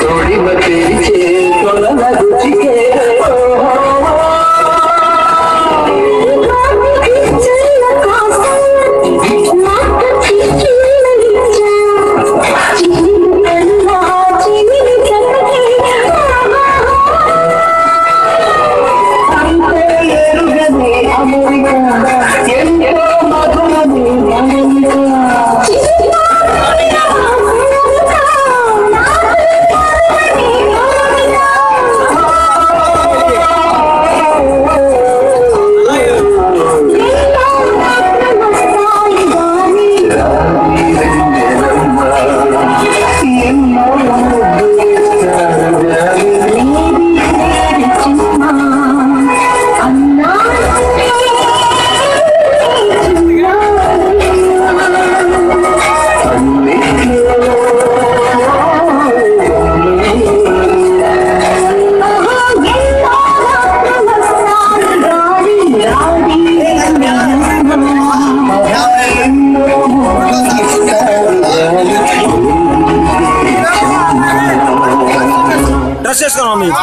తొడిమ తెరిచే తొలన vocês, meu amigo?